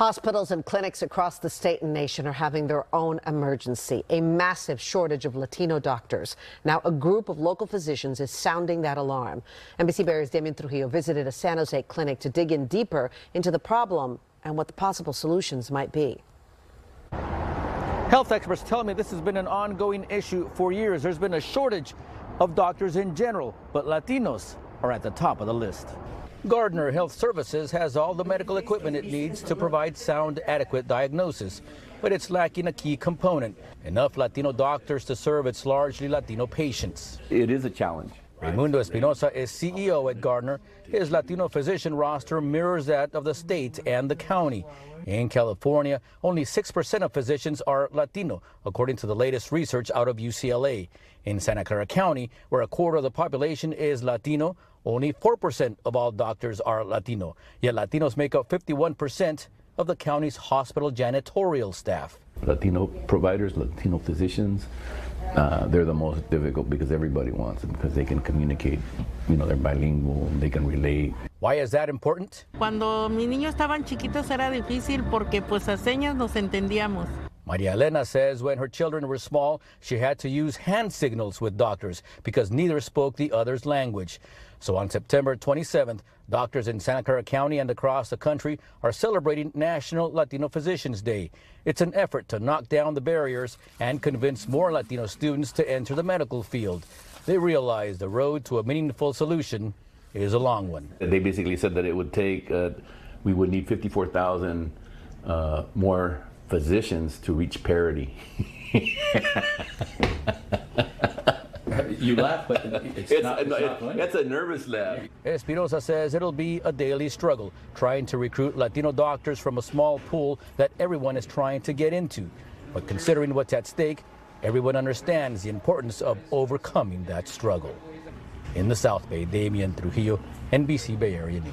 Hospitals and clinics across the state and nation are having their own emergency, a massive shortage of Latino doctors. Now, a group of local physicians is sounding that alarm. NBC Bay Area's Damian Trujillo visited a San Jose clinic to dig in deeper into the problem and what the possible solutions might be. Health experts tell me this has been an ongoing issue for years. There's been a shortage of doctors in general, but Latinos are at the top of the list. Gardner Health Services has all the medical equipment it needs to provide sound, adequate diagnosis, but it's lacking a key component enough Latino doctors to serve its largely Latino patients. It is a challenge. Reymundo Espinoza is CEO at Gardner. His Latino physician roster mirrors that of the state and the county. In California, only 6% of physicians are Latino, according to the latest research out of UCLA. In Santa Clara County, where a quarter of the population is Latino, only 4% of all doctors are Latino. Yet Latinos make up 51% of the county's hospital janitorial staff. Latino providers, Latino physicians, uh, they're the most difficult because everybody wants them because they can communicate, you know, they're bilingual, they can relate. Why is that important? Cuando mis niños estaban chiquitos era difícil porque pues a señas nos entendíamos. Maria Elena says when her children were small, she had to use hand signals with doctors because neither spoke the other's language. So on September 27th, doctors in Santa Clara County and across the country are celebrating National Latino Physicians Day. It's an effort to knock down the barriers and convince more Latino students to enter the medical field. They realize the road to a meaningful solution is a long one. They basically said that it would take, uh, we would need 54,000 uh, more physicians to reach parity. you laugh, but it's, It's, not, it's no, not it- funny. that's a nervous laugh. Espinoza says it'll be a daily struggle trying to recruit Latino doctors from a small pool that everyone is trying to get into. But considering what's at stake, everyone understands the importance of overcoming that struggle. In the South Bay, Damian Trujillo, NBC Bay Area News.